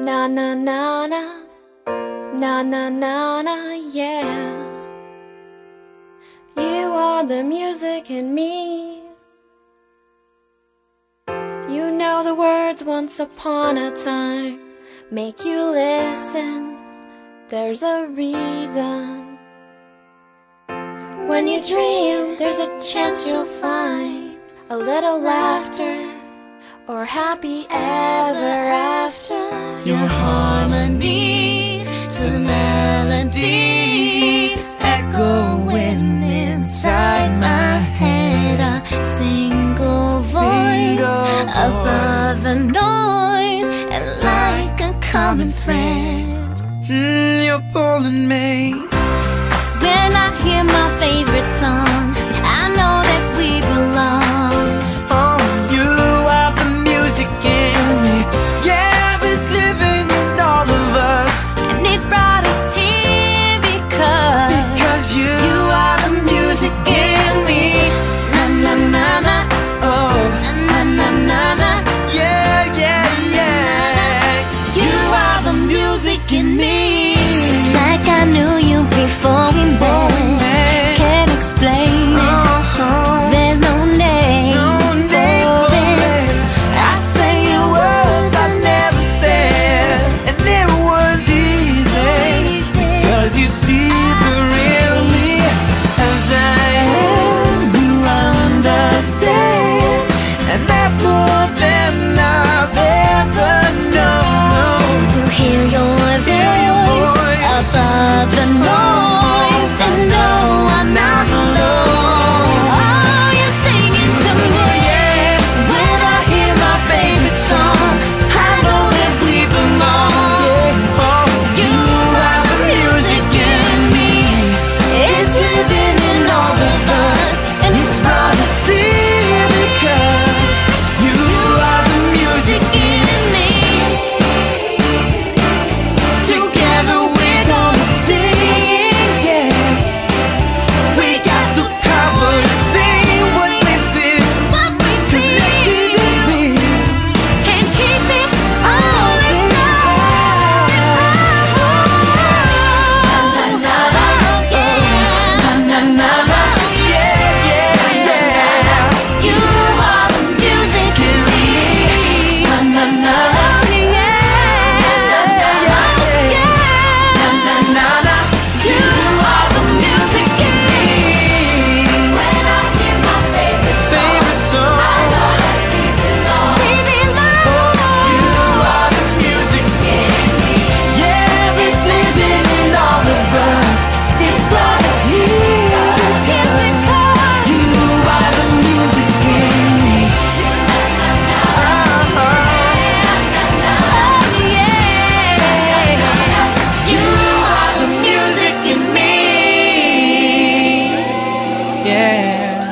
Na na na na, na na na na, yeah. You are the music in me. You know the words once upon a time make you listen. There's a reason. When you dream, there's a chance you'll find a little laughter or happy ever after. Your harmony to the melody, echoing inside my head. A single voice above the noise, and like a common thread. Mm, you're pulling me. When I music in me. Like I knew you before we met Can't explain. Uh-huh. There's no name, for it. I say your words I never said. And it was you see the real me As I am, you understand. And that's more than